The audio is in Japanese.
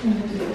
私は。